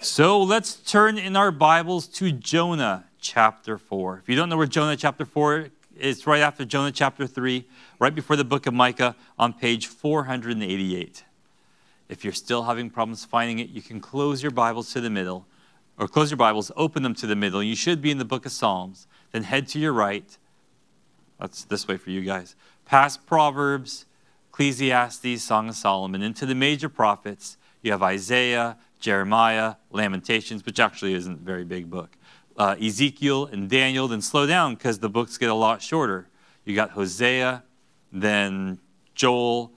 So let's turn in our Bibles to Jonah chapter 4. If you don't know where Jonah chapter 4 is, right after Jonah chapter 3, right before the book of Micah on page 488. If you're still having problems finding it, you can close your Bibles to the middle, or close your Bibles, open them to the middle. You should be in the book of Psalms. Then head to your right. That's this way for you guys. Past Proverbs, Ecclesiastes, Song of Solomon, into the major prophets. You have Isaiah, Jeremiah, Lamentations, which actually isn't a very big book, uh, Ezekiel and Daniel. Then slow down because the books get a lot shorter. You got Hosea, then Joel,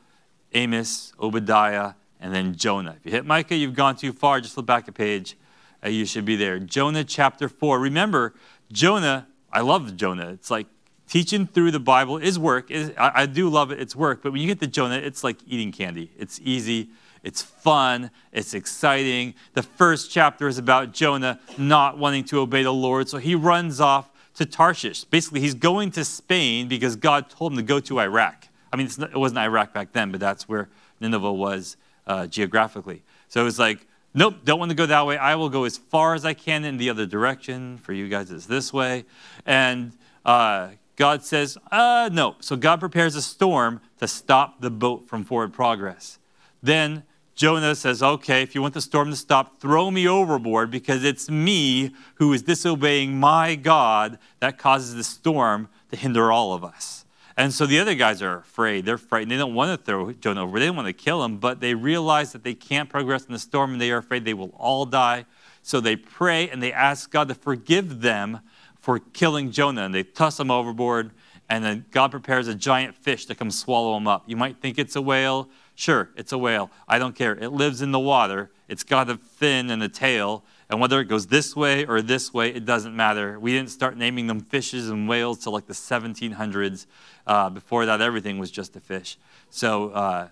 Amos, Obadiah, and then Jonah. If you hit Micah, you've gone too far. Just flip back a page. Uh, you should be there. Jonah chapter 4. Remember, Jonah, I love Jonah. It's like teaching through the Bible is work. I, I do love it. It's work. But when you get to Jonah, it's like eating candy. It's easy. It's fun. It's exciting. The first chapter is about Jonah not wanting to obey the Lord. So he runs off to Tarshish. Basically, he's going to Spain because God told him to go to Iraq. I mean, not, it wasn't Iraq back then, but that's where Nineveh was uh, geographically. So it was like, nope, don't want to go that way. I will go as far as I can in the other direction. For you guys, it's this way. And uh, God says, uh, no. So God prepares a storm to stop the boat from forward progress. Then Jonah says, okay, if you want the storm to stop, throw me overboard because it's me who is disobeying my God that causes the storm to hinder all of us. And so the other guys are afraid. They're frightened. They don't want to throw Jonah over. They don't want to kill him, but they realize that they can't progress in the storm and they are afraid they will all die. So they pray and they ask God to forgive them for killing Jonah, and they toss him overboard, and then God prepares a giant fish to come swallow him up. You might think it's a whale. Sure, it's a whale. I don't care. It lives in the water. It's got a fin and a tail, and whether it goes this way or this way, it doesn't matter. We didn't start naming them fishes and whales till like the 1700s. Uh, before that, everything was just a fish. So uh,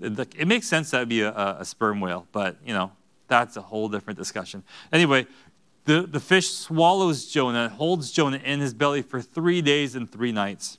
it makes sense that would be a, a sperm whale, but you know that's a whole different discussion. Anyway, the, the fish swallows Jonah, holds Jonah in his belly for three days and three nights,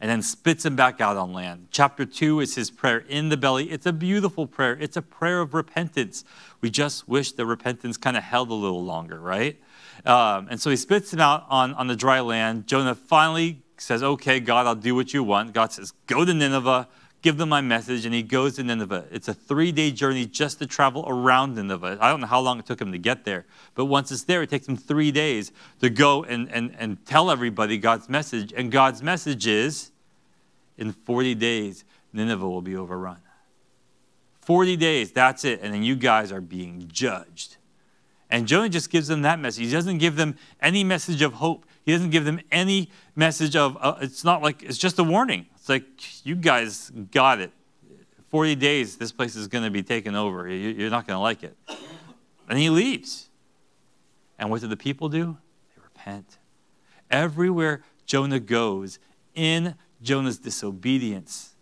and then spits him back out on land. Chapter 2 is his prayer in the belly. It's a beautiful prayer, it's a prayer of repentance. We just wish the repentance kind of held a little longer, right? Um, and so he spits him out on, on the dry land. Jonah finally says, Okay, God, I'll do what you want. God says, Go to Nineveh give them my message, and he goes to Nineveh. It's a three day journey just to travel around Nineveh. I don't know how long it took him to get there, but once it's there, it takes him three days to go and, and, and tell everybody God's message. And God's message is in 40 days, Nineveh will be overrun. 40 days, that's it. And then you guys are being judged. And Jonah just gives them that message. He doesn't give them any message of hope. He doesn't give them any message of, uh, it's not like, it's just a warning. It's like, you guys got it. 40 days, this place is going to be taken over. You're not going to like it. And he leaves. And what do the people do? They repent. Everywhere Jonah goes, in Jonah's disobedience,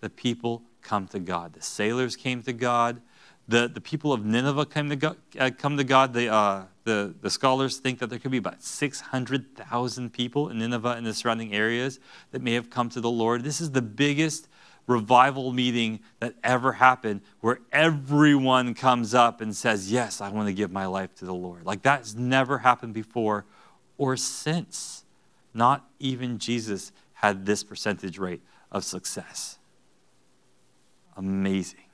the people come to God. The sailors came to God. The, the people of Nineveh came to God, uh, come to God. The, uh, the, the scholars think that there could be about 600,000 people in Nineveh and the surrounding areas that may have come to the Lord. This is the biggest revival meeting that ever happened where everyone comes up and says, Yes, I want to give my life to the Lord. Like that's never happened before or since. Not even Jesus had this percentage rate of success. Amazing.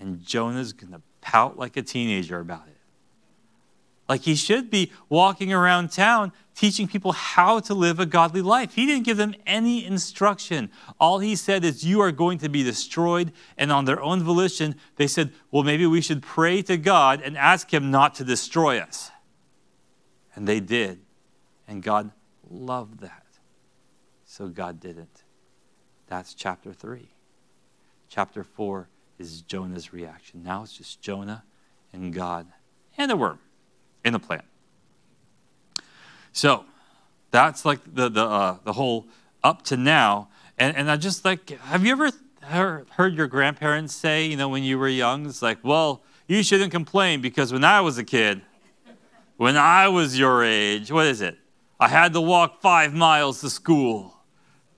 And Jonah's going to pout like a teenager about it. Like he should be walking around town teaching people how to live a godly life. He didn't give them any instruction. All he said is, You are going to be destroyed. And on their own volition, they said, Well, maybe we should pray to God and ask Him not to destroy us. And they did. And God loved that. So God didn't. That's chapter 3. Chapter 4 is Jonah's reaction. Now it's just Jonah and God and a worm in the plant. So that's like the, the, uh, the whole up to now. And, and I just like, have you ever heard your grandparents say, you know, when you were young, it's like, well, you shouldn't complain because when I was a kid, when I was your age, what is it? I had to walk five miles to school,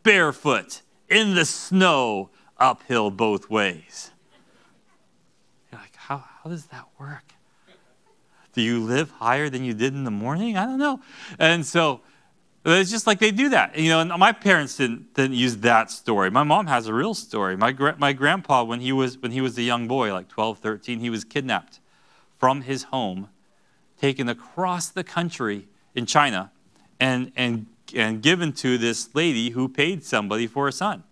barefoot, in the snow, uphill both ways. How does that work? Do you live higher than you did in the morning? I don't know. And so it's just like they do that. You know, and my parents didn't, didn't use that story. My mom has a real story. My, my grandpa, when he, was, when he was a young boy, like 12, 13, he was kidnapped from his home, taken across the country in China, and, and, and given to this lady who paid somebody for a son.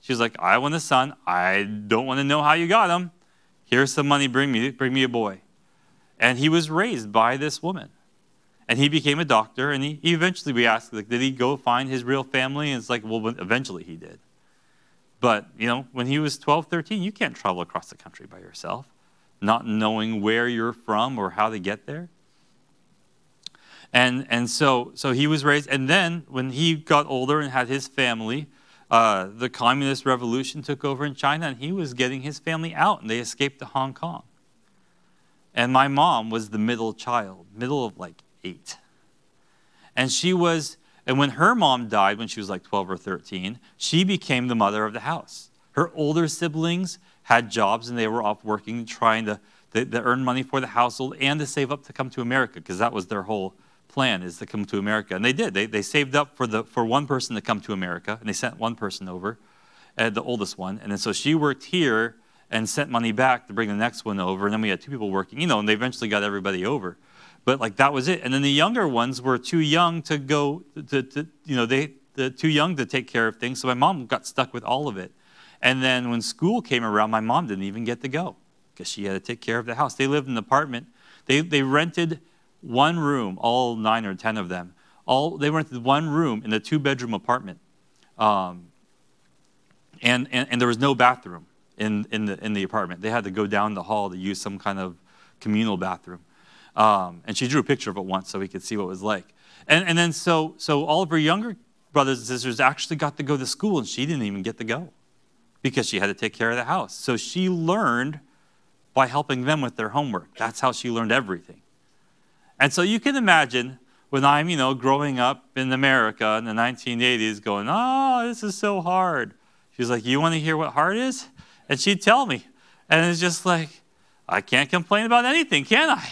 She was like, I want a son. I don't want to know how you got him. Here's some money. Bring me, bring me a boy. And he was raised by this woman. And he became a doctor. And he, eventually, we asked, like, did he go find his real family? And it's like, well, eventually he did. But, you know, when he was 12, 13, you can't travel across the country by yourself, not knowing where you're from or how to get there. And, and so, so he was raised. And then when he got older and had his family, uh, the communist revolution took over in China, and he was getting his family out, and they escaped to Hong Kong. And my mom was the middle child, middle of like eight. And she was, and when her mom died when she was like 12 or 13, she became the mother of the house. Her older siblings had jobs and they were off working, trying to, to, to earn money for the household and to save up to come to America because that was their whole plan is to come to America. And they did. They, they saved up for, the, for one person to come to America, and they sent one person over, uh, the oldest one. And then so she worked here and sent money back to bring the next one over. And then we had two people working, you know, and they eventually got everybody over. But like that was it. And then the younger ones were too young to go, to, to you know, they, the, too young to take care of things. So my mom got stuck with all of it. And then when school came around, my mom didn't even get to go because she had to take care of the house. They lived in an apartment. They, they rented one room, all nine or ten of them. All they rented one room in a two-bedroom apartment, um, and, and and there was no bathroom in in the in the apartment. They had to go down the hall to use some kind of communal bathroom. Um, and she drew a picture of it once so we could see what it was like. And and then so so all of her younger brothers and sisters actually got to go to school, and she didn't even get to go because she had to take care of the house. So she learned by helping them with their homework. That's how she learned everything. And so you can imagine when I'm, you know, growing up in America in the 1980s going, oh, this is so hard. She's like, you want to hear what hard is? And she'd tell me. And it's just like, I can't complain about anything, can I?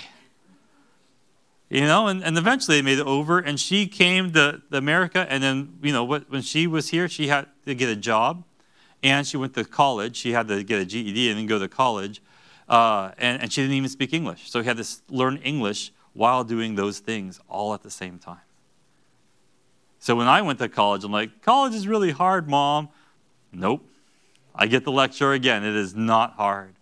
You know, and, and eventually they made it over, and she came to, to America, and then, you know, what, when she was here, she had to get a job, and she went to college. She had to get a GED and then go to college, uh, and, and she didn't even speak English. So she had to learn English while doing those things all at the same time. So when I went to college, I'm like, college is really hard, mom. Nope. I get the lecture again. It is not hard.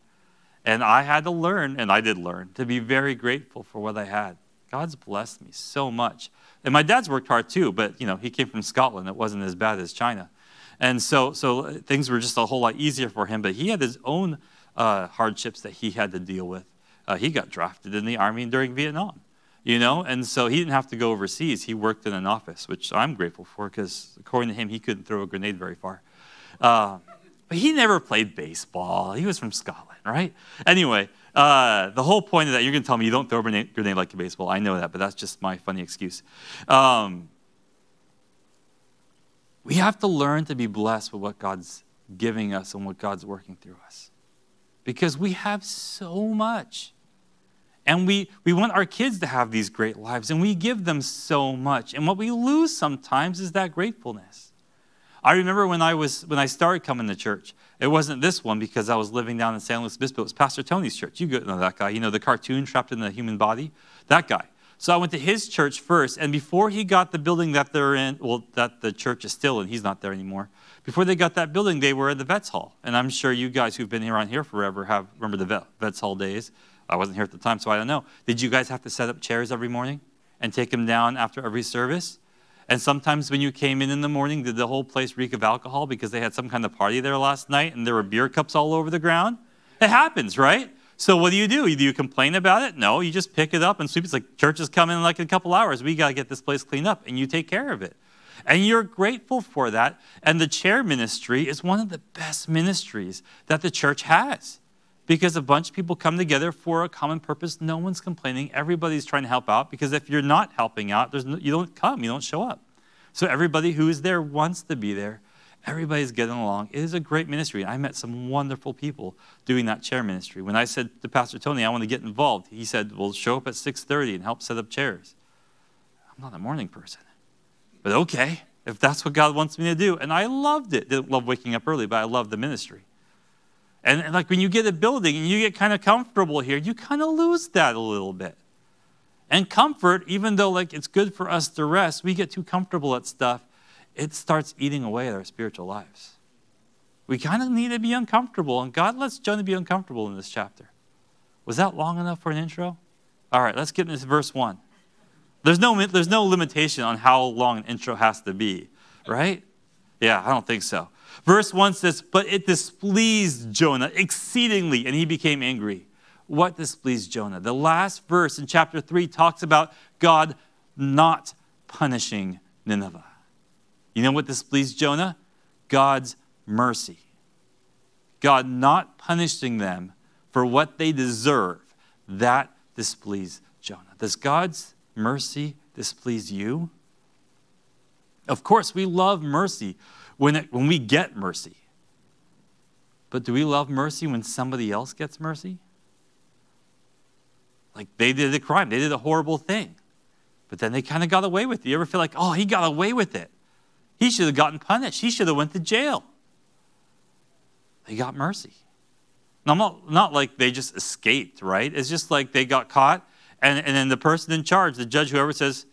And I had to learn, and I did learn, to be very grateful for what I had. God's blessed me so much. And my dad's worked hard too, but you know, he came from Scotland. It wasn't as bad as China. And so, so things were just a whole lot easier for him, but he had his own uh, hardships that he had to deal with. Uh, he got drafted in the army during Vietnam, you know, and so he didn't have to go overseas. He worked in an office, which I'm grateful for because according to him, he couldn't throw a grenade very far. Uh, but he never played baseball. He was from Scotland, right? Anyway, uh, the whole point of that, you're going to tell me you don't throw a grenade, grenade like a baseball. I know that, but that's just my funny excuse. Um, we have to learn to be blessed with what God's giving us and what God's working through us because we have so much. And we, we want our kids to have these great lives, and we give them so much. And what we lose sometimes is that gratefulness. I remember when I, was, when I started coming to church, it wasn't this one because I was living down in San Luis Obispo. It was Pastor Tony's church. You know that guy. You know the cartoon trapped in the human body? That guy. So I went to his church first, and before he got the building that they're in, well, that the church is still in, he's not there anymore. Before they got that building, they were at the Vets Hall. And I'm sure you guys who've been around here forever have remember the Vets Hall days. I wasn't here at the time, so I don't know. Did you guys have to set up chairs every morning and take them down after every service? And sometimes when you came in in the morning, did the whole place reek of alcohol because they had some kind of party there last night and there were beer cups all over the ground? It happens, right? So what do you do? Do you complain about it? No, you just pick it up and sweep. It's like church is coming in like a couple hours. We got to get this place cleaned up, and you take care of it. And you're grateful for that. And the chair ministry is one of the best ministries that the church has because a bunch of people come together for a common purpose. No one's complaining. Everybody's trying to help out because if you're not helping out, there's no, you don't come, you don't show up. So everybody who is there wants to be there. Everybody's getting along. It is a great ministry. I met some wonderful people doing that chair ministry. When I said to Pastor Tony, I want to get involved, he said, well, show up at 6.30 and help set up chairs. I'm not a morning person. But okay, if that's what God wants me to do. And I loved it. Didn't love waking up early, but I loved the ministry. And, like when you get a building and you get kind of comfortable here, you kind of lose that a little bit. And comfort, even though like it's good for us to rest, we get too comfortable at stuff, it starts eating away at our spiritual lives. We kind of need to be uncomfortable, and God lets Jonah be uncomfortable in this chapter. Was that long enough for an intro? All right, let's get into verse 1. There's no, there's no limitation on how long an intro has to be, right? Yeah, I don't think so. Verse 1 says, But it displeased Jonah exceedingly, and he became angry. What displeased Jonah? The last verse in chapter 3 talks about God not punishing Nineveh. You know what displeased Jonah? God's mercy. God not punishing them for what they deserve. That displeased Jonah. Does God's mercy displease you? Of course, we love mercy when, it, when we get mercy. But do we love mercy when somebody else gets mercy? Like they did a crime, they did a horrible thing, but then they kind of got away with it. You ever feel like, oh, he got away with it? He should have gotten punished. He should have went to jail. They got mercy. Now, not, not like they just escaped, right? It's just like they got caught, and, and then the person in charge, the judge, whoever says,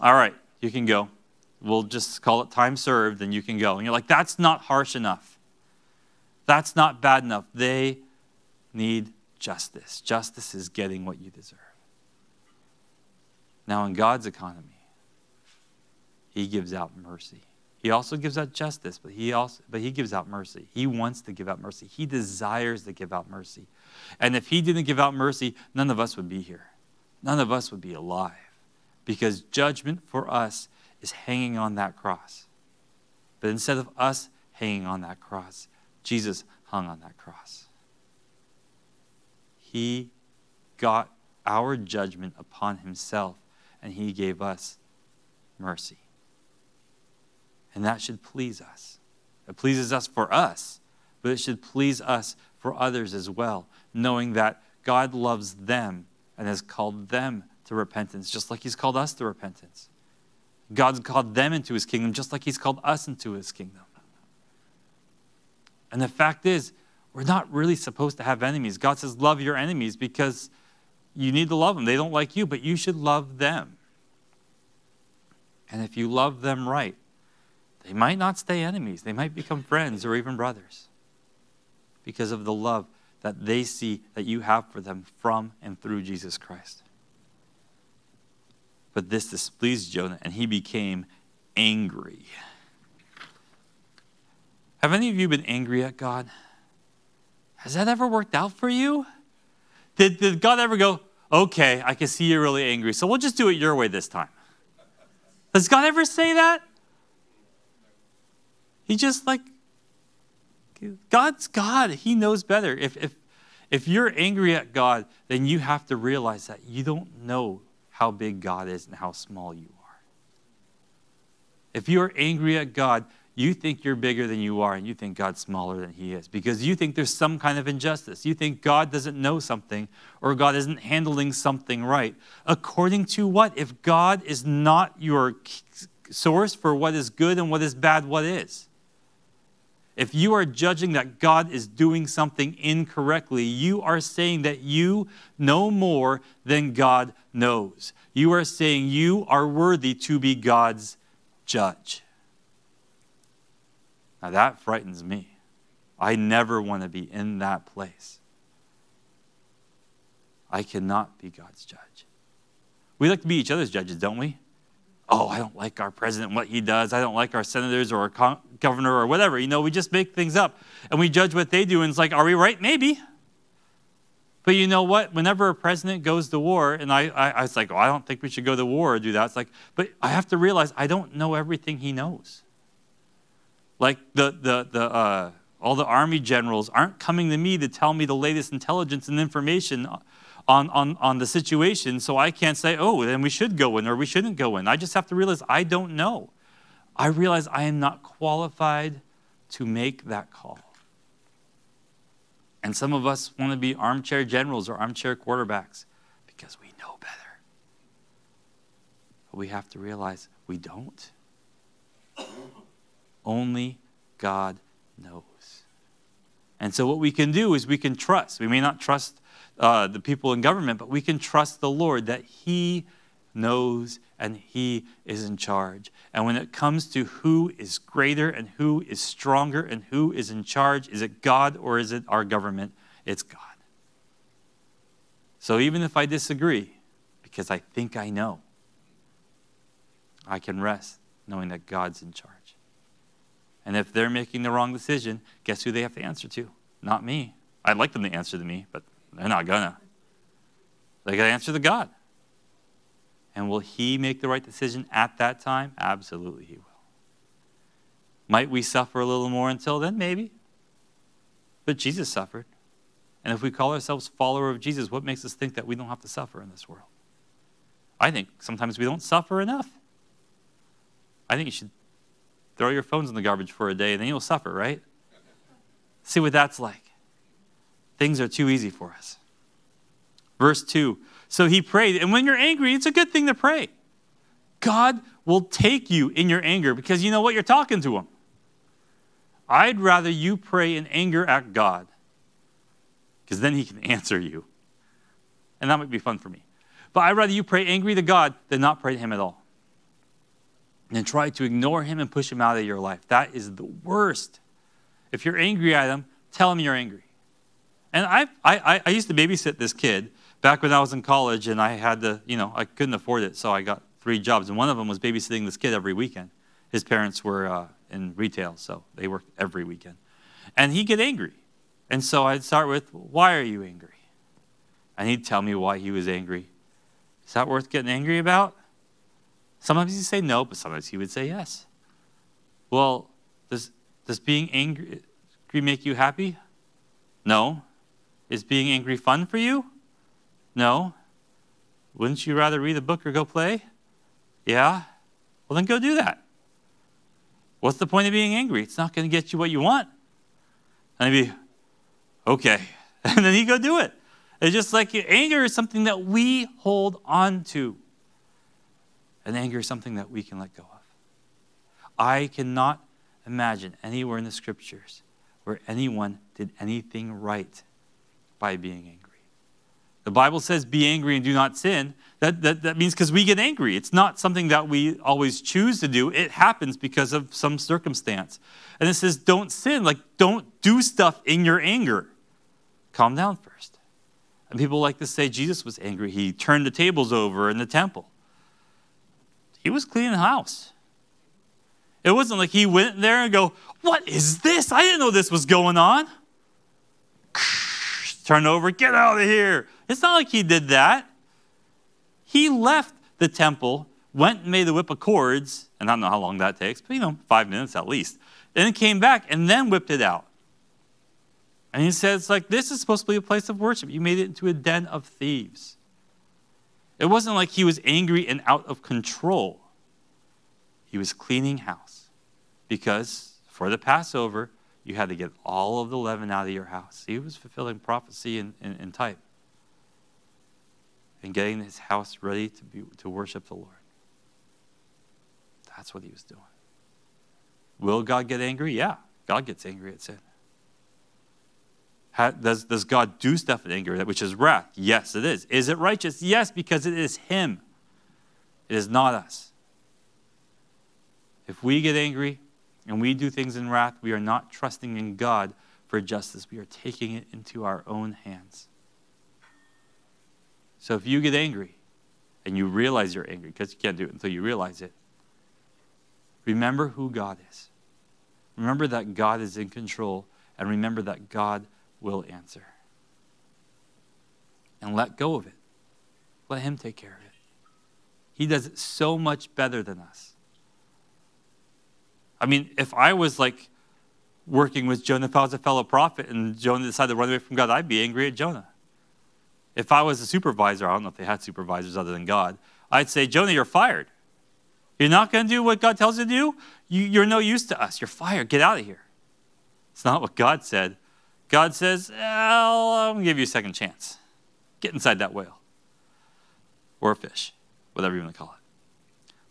all right, you can go. We'll just call it time served, and you can go. And you're like, that's not harsh enough. That's not bad enough. They need justice. Justice is getting what you deserve. Now, in God's economy, he gives out mercy. He also gives out justice, but he also but he gives out mercy. He wants to give out mercy. He desires to give out mercy. And if he didn't give out mercy, none of us would be here. None of us would be alive. Because judgment for us is hanging on that cross. But instead of us hanging on that cross, Jesus hung on that cross. He got our judgment upon himself, and he gave us mercy. And that should please us. It pleases us for us, but it should please us for others as well, knowing that God loves them and has called them to repentance, just like He's called us to repentance. God's called them into His kingdom, just like He's called us into His kingdom. And the fact is, we're not really supposed to have enemies. God says, Love your enemies because you need to love them. They don't like you, but you should love them. And if you love them right, they might not stay enemies, they might become friends or even brothers because of the love that they see that you have for them from and through Jesus Christ. But this displeased Jonah, and he became angry. Have any of you been angry at God? Has that ever worked out for you? Did, did God ever go, okay, I can see you're really angry, so we'll just do it your way this time? Does God ever say that? He just like, God's God. He knows better. If, if, if you're angry at God, then you have to realize that you don't know how big God is and how small you are. If you're angry at God, you think you're bigger than you are and you think God's smaller than he is because you think there's some kind of injustice. You think God doesn't know something or God isn't handling something right. According to what? If God is not your source for what is good and what is bad, what is? If you are judging that God is doing something incorrectly, you are saying that you know more than God knows. You are saying you are worthy to be God's judge. Now that frightens me. I never want to be in that place. I cannot be God's judge. We like to be each other's judges, don't we? Oh, I don't like our president, what he does. I don't like our senators or our governor or whatever. You know, we just make things up and we judge what they do. And it's like, are we right? Maybe. But you know what? Whenever a president goes to war, and I, I, I was like, oh, I don't think we should go to war or do that. It's like, but I have to realize I don't know everything he knows. Like the, the, the, uh, all the army generals aren't coming to me to tell me the latest intelligence and information on, on, on the situation, so I can't say, oh, then we should go in or we shouldn't go in. I just have to realize I don't know. I realize I am not qualified to make that call. And some of us want to be armchair generals or armchair quarterbacks because we know better. But we have to realize we don't. Only God knows. And so, what we can do is we can trust. We may not trust uh, the people in government, but we can trust the Lord that He knows and He is in charge. And when it comes to who is greater and who is stronger and who is in charge, is it God or is it our government? It's God. So even if I disagree, because I think I know, I can rest knowing that God's in charge. And if they're making the wrong decision, guess who they have to answer to? Not me. I'd like them to answer to me, but they're not gonna. They got to answer to God. And will He make the right decision at that time? Absolutely, He will. Might we suffer a little more until then? Maybe. But Jesus suffered. And if we call ourselves follower of Jesus, what makes us think that we don't have to suffer in this world? I think sometimes we don't suffer enough. I think you should throw your phones in the garbage for a day and then you'll suffer, right? See what that's like. Things are too easy for us. Verse 2 so he prayed. And when you're angry, it's a good thing to pray. God will take you in your anger because you know what? You're talking to him. I'd rather you pray in anger at God because then he can answer you. And that might be fun for me. But I'd rather you pray angry to God than not pray to him at all. And try to ignore him and push him out of your life. That is the worst. If you're angry at him, tell him you're angry. And I, I, I used to babysit this kid back when I was in college and I had to, you know, I couldn't afford it, so I got three jobs. And one of them was babysitting this kid every weekend. His parents were uh, in retail, so they worked every weekend. And he'd get angry. And so I'd start with, Why are you angry? And he'd tell me why he was angry. Is that worth getting angry about? Sometimes he'd say no, but sometimes he would say yes. Well, does, does being angry make you happy? No. Is being angry fun for you? No. Wouldn't you rather read a book or go play? Yeah. Well, then go do that. What's the point of being angry? It's not going to get you what you want. And I'd be, okay. And then you go do it. It's just like anger is something that we hold on to. And anger is something that we can let go of. I cannot imagine anywhere in the scriptures where anyone did anything right by being angry. The Bible says, be angry and do not sin. That, that, that means because we get angry. It's not something that we always choose to do, it happens because of some circumstance. And it says, don't sin. Like, don't do stuff in your anger. Calm down first. And people like to say Jesus was angry. He turned the tables over in the temple. He was cleaning the house. It wasn't like he went there and go, What is this? I didn't know this was going on. Turn over, get out of here. It's not like he did that. He left the temple, went and made the whip of cords, and I don't know how long that takes, but you know, five minutes at least. Then came back and then whipped it out. And he says, like, this is supposed to be a place of worship. You made it into a den of thieves. It wasn't like he was angry and out of control. He was cleaning house because for the Passover, you had to get all of the leaven out of your house. He was fulfilling prophecy and, type and getting his house ready to, be, to worship the Lord. That's what he was doing. Will God get angry? Yeah, God gets angry at sin. How, does, does God do stuff in anger, which is wrath? Yes, it is. Is it righteous? Yes, because it is Him. It is not us. If we get angry and we do things in wrath, we are not trusting in God for justice. We are taking it into our own hands. So if you get angry and you realize you're angry, because you can't do it until you realize it, remember who God is. Remember that God is in control, and remember that God will answer. And let go of it. Let Him take care of it. He does it so much better than us. I mean, if I was like working with Jonah, if I was a fellow prophet and Jonah decided to run away from God, I'd be angry at Jonah. If I was a supervisor, I don't know if they had supervisors other than God, I'd say, Jonah, you're fired. You're not going to do what God tells you to do? You, you're no use to us. You're fired. Get out of here. It's not what God said. God says, going to give you a second chance. Get inside that whale or a fish, whatever you want to call it.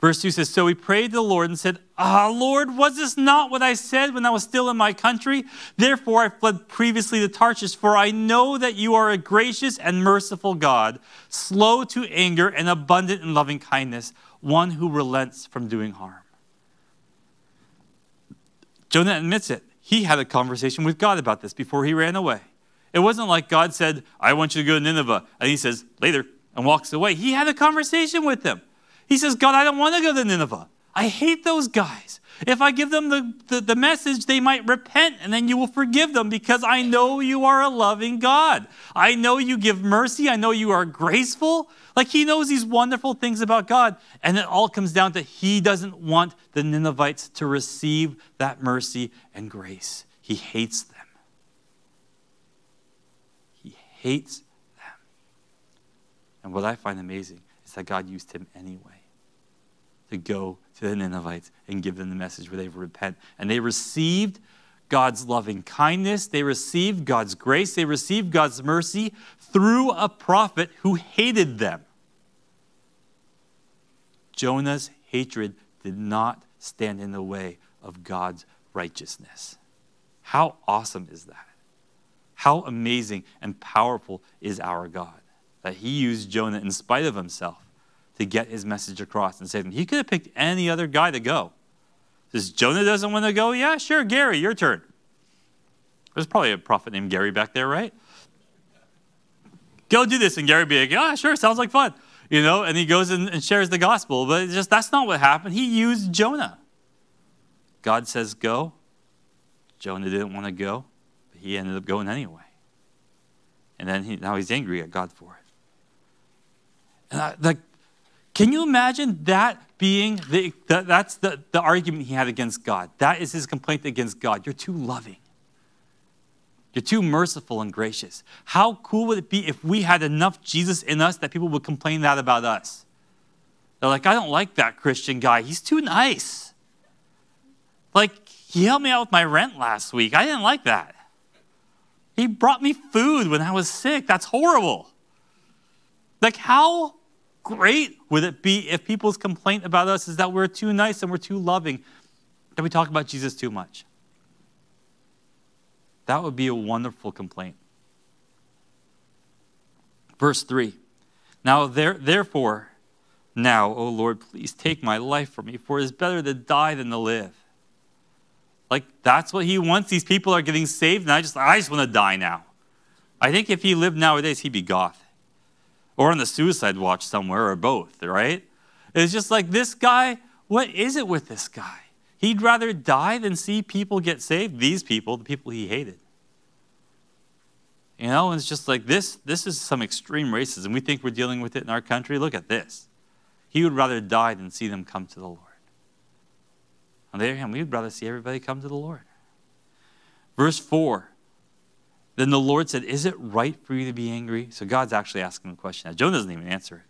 Verse 2 says, So he prayed to the Lord and said, Ah, Lord, was this not what I said when I was still in my country? Therefore I fled previously to Tarshish, for I know that you are a gracious and merciful God, slow to anger and abundant in loving kindness, one who relents from doing harm. Jonah admits it. He had a conversation with God about this before he ran away. It wasn't like God said, I want you to go to Nineveh. And he says, later, and walks away. He had a conversation with them. He says, God, I don't want to go to Nineveh. I hate those guys. If I give them the, the, the, message, they might repent and then you will forgive them because I know you are a loving God. I know you give mercy. I know you are graceful. Like he knows these wonderful things about God. And it all comes down to he doesn't want the Ninevites to receive that mercy and grace. He hates them. He hates them. And what I find amazing is that God used him anyway to go to the Ninevites and give them the message where they repent. And they received God's loving kindness, they received God's grace, they received God's mercy through a prophet who hated them. Jonah's hatred did not stand in the way of God's righteousness. How awesome is that? How amazing and powerful is our God that he used Jonah in spite of himself to get his message across and save him. He could have picked any other guy to go. Says Jonah doesn't want to go? Yeah, sure, Gary, your turn. There's probably a prophet named Gary back there, right? Go do this, and Gary be like, yeah, sure, sounds like fun. You know, and he goes and, and shares the gospel. But just that's not what happened. He used Jonah. God says go. Jonah didn't want to go, but he ended up going anyway. And then he, now he's angry at God for it. And I, like, can you imagine that being the, the, that's the, the argument he had against God? That is his complaint against God. You're too loving. You're too merciful and gracious. How cool would it be if we had enough Jesus in us that people would complain that about us? They're like, I don't like that Christian guy. He's too nice. Like, he helped me out with my rent last week. I didn't like that. He brought me food when I was sick. That's horrible. Like, how great would it be if people's complaint about us is that we're too nice and we're too loving, that we talk about Jesus too much? That would be a wonderful complaint. Verse 3 Now, there, therefore, now, O Lord, please take my life from me, for it is better to die than to live. Like, that's what he wants. These people are getting saved, and I just, I just want to die now. I think if he lived nowadays, he'd be goth or on the suicide watch somewhere or both, right? It's just like this guy, what is it with this guy? He'd rather die than see people get saved, these people, the people he hated. You know, it's just like this this is some extreme racism. We think we're dealing with it in our country. Look at this. He would rather die than see them come to the Lord. On the other hand, we would rather see everybody come to the Lord. Verse 4 then the Lord said, Is it right for you to be angry? So God's actually asking the question. Now, Jonah doesn't even answer.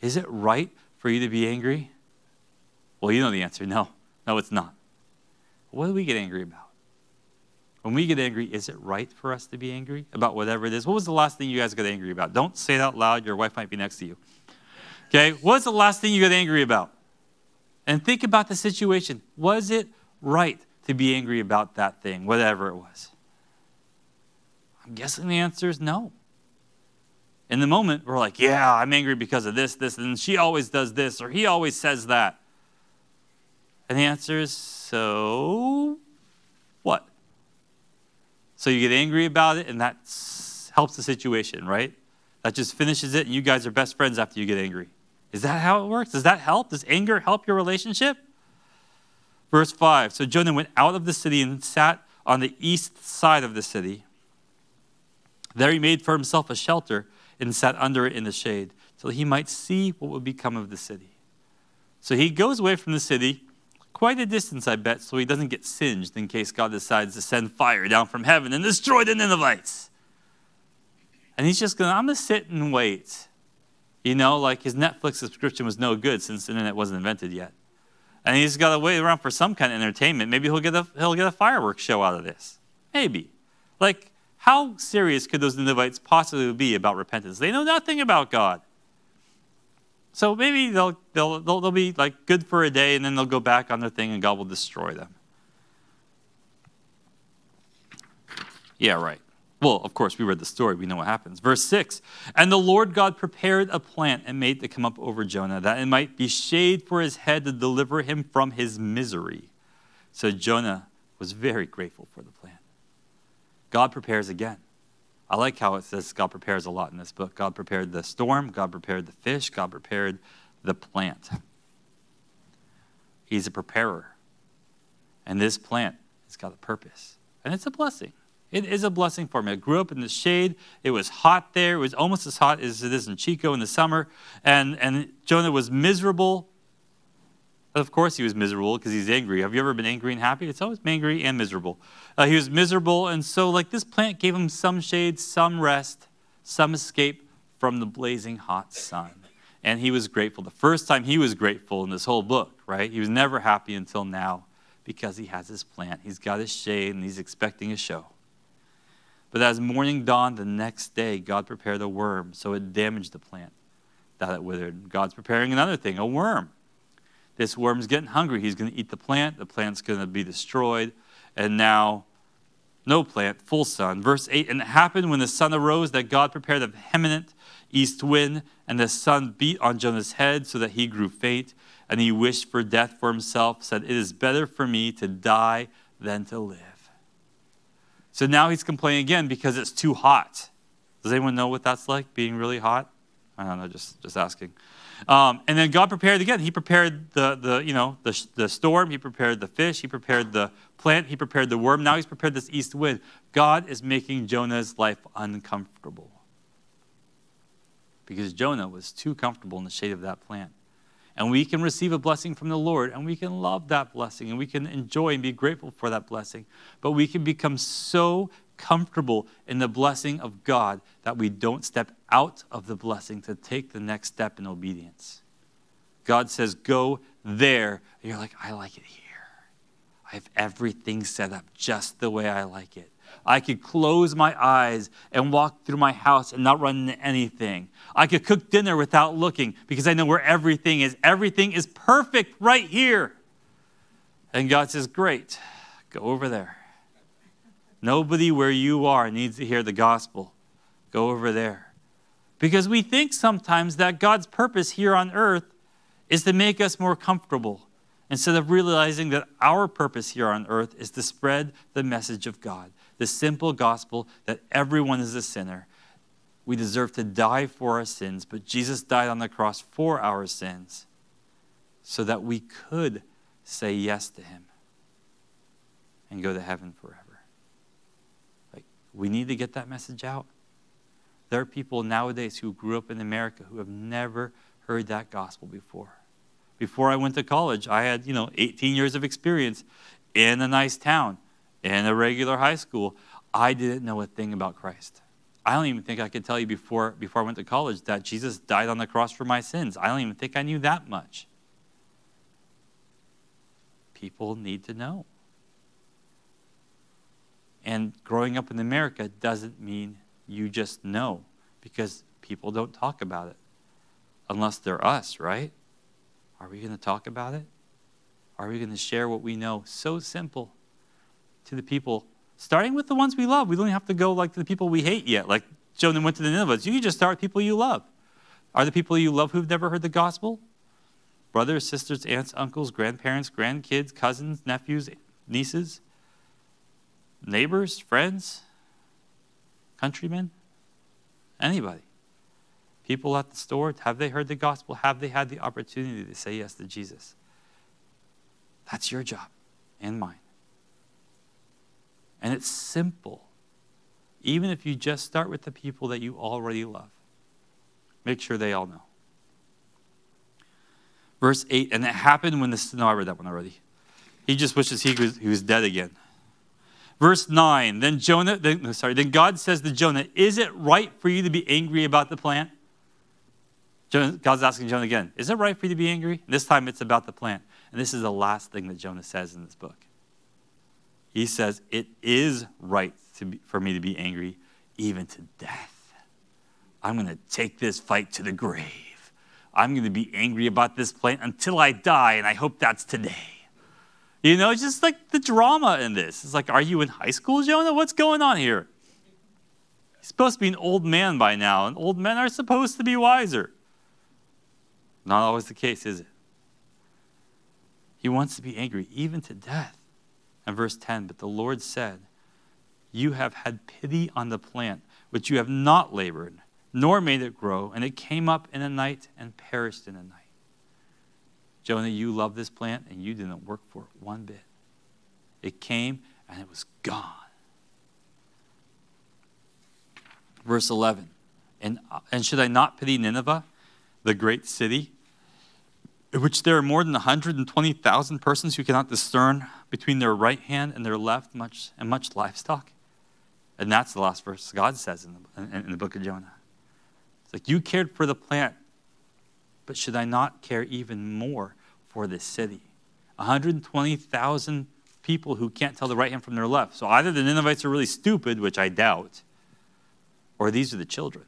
Is it right for you to be angry? Well, you know the answer. No, no, it's not. What do we get angry about? When we get angry, is it right for us to be angry about whatever it is? What was the last thing you guys got angry about? Don't say it out loud. Your wife might be next to you. Okay, what's the last thing you got angry about? And think about the situation. Was it right to be angry about that thing, whatever it was? I'm guessing the answer is no. In the moment, we're like, yeah, I'm angry because of this, this, and she always does this, or he always says that. And the answer is, so what? So you get angry about it, and that helps the situation, right? That just finishes it, and you guys are best friends after you get angry. Is that how it works? Does that help? Does anger help your relationship? Verse 5 So Jonah went out of the city and sat on the east side of the city. There he made for himself a shelter and sat under it in the shade, till he might see what would become of the city. So he goes away from the city, quite a distance, I bet, so he doesn't get singed in case God decides to send fire down from heaven and destroy the Ninevites. And he's just going, I'm going to sit and wait. You know, like his Netflix subscription was no good since the internet wasn't invented yet. and he's got to wait around for some kind of entertainment. Maybe he'll get a he'll get a fireworks show out of this. Maybe. Like, how serious could those Ninevites possibly be about repentance? They know nothing about God. So maybe they'll, they'll, they'll, they'll be like good for a day and then they'll go back on their thing and God will destroy them. Yeah, right. Well, of course, we read the story. We know what happens. Verse 6 And the Lord God prepared a plant and made it to come up over Jonah, that it might be shade for his head to deliver him from his misery. So Jonah was very grateful for the plant. God prepares again. I like how it says God prepares a lot in this book. God prepared the storm, God prepared the fish, God prepared the plant. He's a preparer. And this plant has got a purpose. And it's a blessing. It is a blessing for me. I grew up in the shade. It was hot there. It was almost as hot as it is in Chico in the summer. And, and Jonah was miserable. Of course, he was miserable because he's angry. Have you ever been angry and happy? It's always angry and miserable. Uh, he was miserable. And so, like, this plant gave him some shade, some rest, some escape from the blazing hot sun. And he was grateful. The first time he was grateful in this whole book, right? He was never happy until now because he has his plant. He's got his shade and he's expecting a show. But as morning dawned the next day, God prepared a worm, so it damaged the plant that it withered. God's preparing another thing, a worm. This worm's getting hungry. He's going to eat the plant. The plant's going to be destroyed. And now, no plant, full sun. Verse 8 And it happened when the sun arose that God prepared a vehement east wind, and the sun beat on Jonah's head so that he grew faint, and he wished for death for himself, said, It is better for me to die than to live. So now he's complaining again because it's too hot. Does anyone know what that's like, being really hot? I don't know, just, just asking. Um, and then God prepared again. He prepared the, the, you know, the, the storm. He prepared the fish. He prepared the plant. He prepared the worm. Now he's prepared this east wind. God is making Jonah's life uncomfortable because Jonah was too comfortable in the shade of that plant and we can receive a blessing from the Lord, and we can love that blessing, and we can enjoy and be grateful for that blessing. But we can become so comfortable in the blessing of God that we don't step out of the blessing to take the next step in obedience. God says, Go there. And you're like, I like it here. I have everything set up just the way I like it. I could close my eyes and walk through my house and not run into anything. I could cook dinner without looking because I know where everything is. Everything is perfect right here. And God says, Great, go over there. Nobody where you are needs to hear the gospel. Go over there. Because we think sometimes that God's purpose here on earth is to make us more comfortable instead of realizing that our purpose here on earth is to spread the message of God, the simple gospel that everyone is a sinner. We deserve to die for our sins, but Jesus died on the cross for our sins so that we could say yes to him and go to heaven forever. We need to get that message out. There are people nowadays who grew up in America who have never heard that gospel before. Before I went to college, I had, you know, 18 years of experience in a nice town in a regular high school, I didn't know a thing about Christ. I don't even think I could tell you before, before I went to college that Jesus died on the cross for my sins. I don't even think I knew that much. People need to know. And growing up in America doesn't mean you just know because people don't talk about it unless they're us, right? Are we going to talk about it? Are we going to share what we know? So simple to the people, starting with the ones we love. We don't have to go like to the people we hate yet, like Jonah went to the Ninevites. You can just start with people you love. Are the people you love who've never heard the gospel? Brothers, sisters, aunts, uncles, grandparents, grandkids, cousins, nephews, nieces, neighbors, friends, countrymen, anybody. People at the store, have they heard the gospel? Have they had the opportunity to say yes to Jesus? That's your job and mine. And it's simple. Even if you just start with the people that you already love, make sure they all know. Verse 8, and it happened when the. No, I read that one already. He just wishes he was, he was dead again. Verse 9, then Jonah, then, sorry, then God says to Jonah, Is it right for you to be angry about the plant? Jonah, God's asking Jonah again, Is it right for you to be angry? And This time it's about the plant. And this is the last thing that Jonah says in this book. He says, It is right be, for me to be angry, even to death. I'm going to take this fight to the grave. I'm going to be angry about this plant until I die, and I hope that's today. You know, just like the drama in this. It's like, are you in high school, Jonah? What's going on here? He's supposed to be an old man by now, and old men are supposed to be wiser. Not always the case, is it? He wants to be angry, even to death. And verse 10 But the Lord said, You have had pity on the plant, which you have not labored, nor made it grow, and it came up in a night and perished in a night. Jonah, you love this plant, and you didn't work for it one bit. It came and it was gone. Verse 11 And, uh, and should I not pity Nineveh, the great city, in which there are more than 120,000 persons who cannot discern between their right hand and their left, much and much livestock? And that's the last verse God says in the, in, in the book of Jonah. It's like, You cared for the plant, but should I not care even more for this city? 120,000 people who can't tell the right hand from their left. So either the Ninevites are really stupid, which I doubt, or these are the children.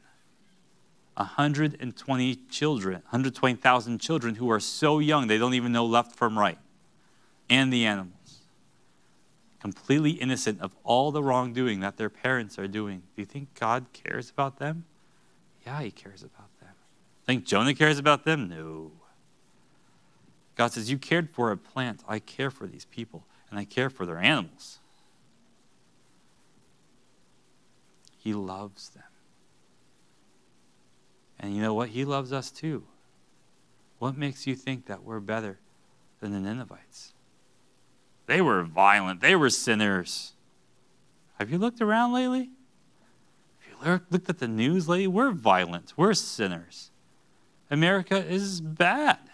120 children, 120,000 children who are so young they don't even know left from right, and the animals. Completely innocent of all the wrongdoing that their parents are doing. Do you think God cares about them? Yeah, He cares about them. Think Jonah cares about them? No. God says, You cared for a plant. I care for these people, and I care for their animals. He loves them. And you know what? He loves us too. What makes you think that we're better than the Ninevites? They were violent, they were sinners. Have you looked around lately? Have you looked at the news lately? We're violent, we're sinners. America is bad.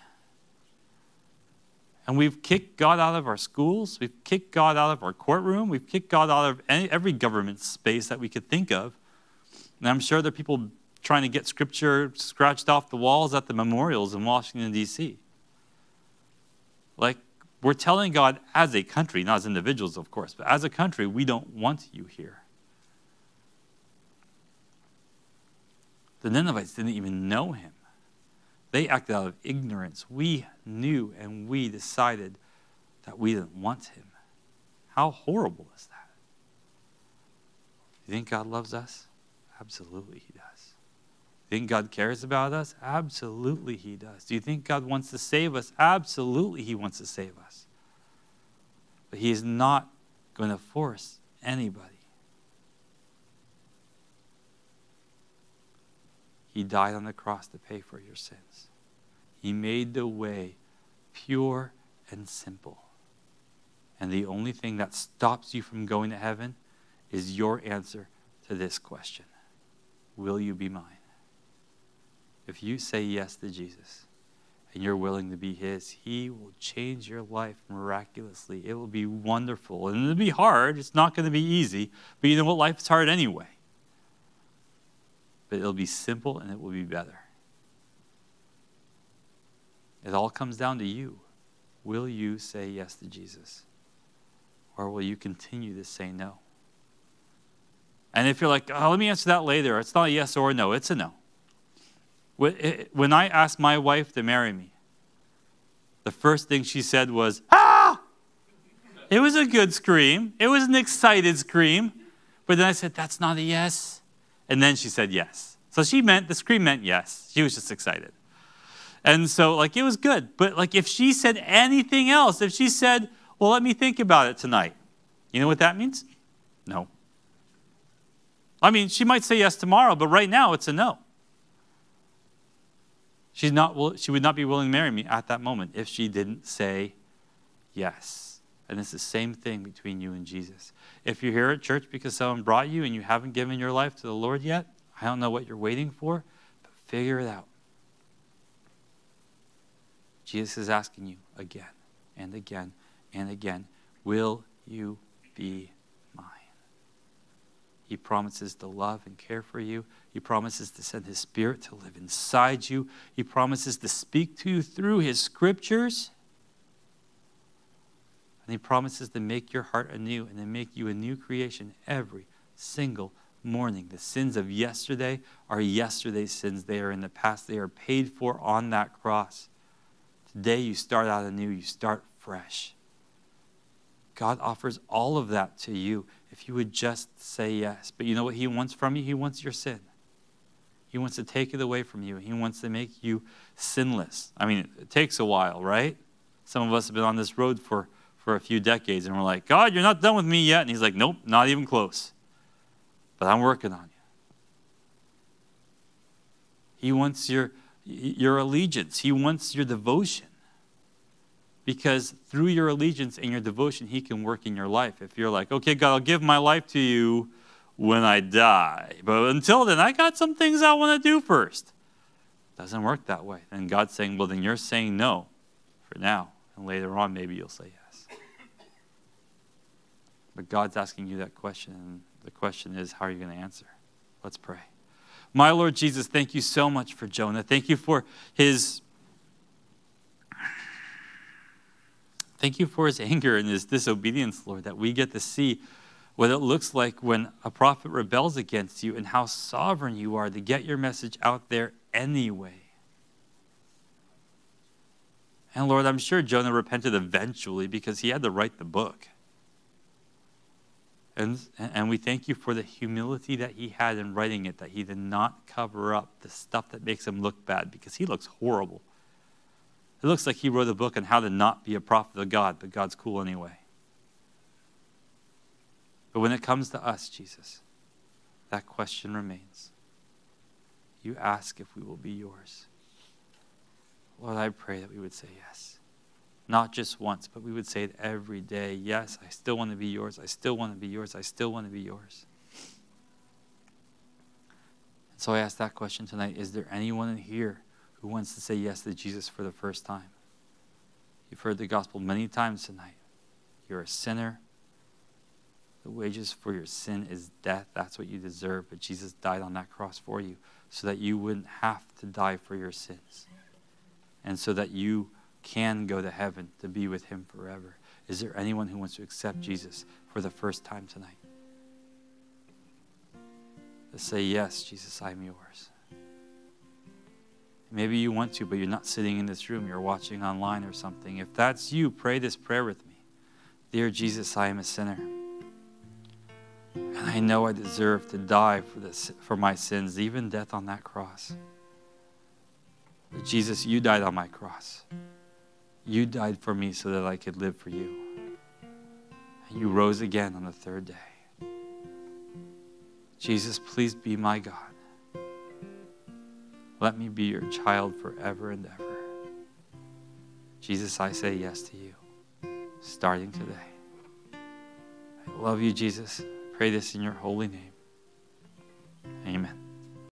And we've kicked God out of our schools. We've kicked God out of our courtroom. We've kicked God out of any, every government space that we could think of. And I'm sure there are people trying to get scripture scratched off the walls at the memorials in Washington, D.C. Like, we're telling God as a country, not as individuals, of course, but as a country, we don't want you here. The Ninevites didn't even know him. They acted out of ignorance. We knew and we decided that we didn't want him. How horrible is that? You think God loves us? Absolutely, He does. You think God cares about us? Absolutely, He does. Do you think God wants to save us? Absolutely, He wants to save us. But He is not going to force anybody. He died on the cross to pay for your sins. He made the way pure and simple. And the only thing that stops you from going to heaven is your answer to this question Will you be mine? if you say yes to Jesus and you're willing to be His, He will change your life miraculously. It will be wonderful. And it'll be hard. It's not going to be easy. But you know what? Life is hard anyway. But it'll be simple and it will be better. It all comes down to you. Will you say yes to Jesus? Or will you continue to say no? And if you're like, oh, let me answer that later, it's not a yes or a no, it's a no. When I asked my wife to marry me, the first thing she said was, ah! It was a good scream. It was an excited scream. But then I said, that's not a yes. And then she said yes. So she meant, the scream meant yes. She was just excited. And so, like, it was good. But, like, if she said anything else, if she said, well, let me think about it tonight, you know what that means? No. I mean, she might say yes tomorrow, but right now it's a no. She's not, she would not be willing to marry me at that moment if she didn't say yes. And it's the same thing between you and Jesus. If you're here at church because someone brought you and you haven't given your life to the Lord yet, I don't know what you're waiting for, but figure it out. Jesus is asking you again and again and again Will you be mine? he promises to love and care for you. He promises to send His Spirit to live inside you. He promises to speak to you through His scriptures. And He promises to make your heart anew and to make you a new creation every single morning. The sins of yesterday are yesterday's sins. They are in the past, they are paid for on that cross. Today, you start out anew, you start fresh. God offers all of that to you if you would just say yes. But you know what He wants from you? He wants your sin. He wants to take it away from you. He wants to make you sinless. I mean, it takes a while, right? Some of us have been on this road for, for a few decades, and we're like, God, you're not done with me yet. And He's like, Nope, not even close. But I'm working on you. He wants your, your allegiance, He wants your devotion because through your allegiance and your devotion, He can work in your life. If you're like, okay, God, I'll give my life to you when I die, but until then, I got some things I want to do first. Doesn't work that way. And God's saying, well, then you're saying no for now, and later on, maybe you'll say yes. But God's asking you that question, and the question is, how are you going to answer? Let's pray. My Lord Jesus, thank you so much for Jonah. Thank you for his Thank you for his anger and his disobedience, Lord, that we get to see what it looks like when a prophet rebels against you and how sovereign you are to get your message out there anyway. And Lord, I'm sure Jonah repented eventually because he had to write the book. And, and we thank you for the humility that he had in writing it, that he did not cover up the stuff that makes him look bad because he looks horrible. It looks like he wrote a book on how to not be a prophet of God, but God's cool anyway. But when it comes to us, Jesus, that question remains. You ask if we will be yours. Lord, I pray that we would say yes. Not just once, but we would say it every day. Yes, I still want to be yours. I still want to be yours. I still want to be yours. And so I ask that question tonight Is there anyone in here who wants to say yes to Jesus for the first time. You've heard the gospel many times tonight. You're a sinner. The wages for your sin is death. That's what you deserve. But Jesus died on that cross for you so that you wouldn't have to die for your sins and so that you can go to heaven to be with Him forever. Is there anyone who wants to accept Jesus for the first time tonight? To say, Yes, Jesus, I'm yours. Maybe you want to, but you're not sitting in this room. You're watching online or something. If that's you, pray this prayer with me. Dear Jesus, I am a sinner. And I know I deserve to die for, this, for my sins, even death on that cross. But Jesus, you died on my cross. You died for me so that I could live for you. And you rose again on the third day. Jesus, please be my God. Let me be your child forever and ever. Jesus, I say yes to you, starting today. I love you, Jesus. Pray this in your holy name. Amen.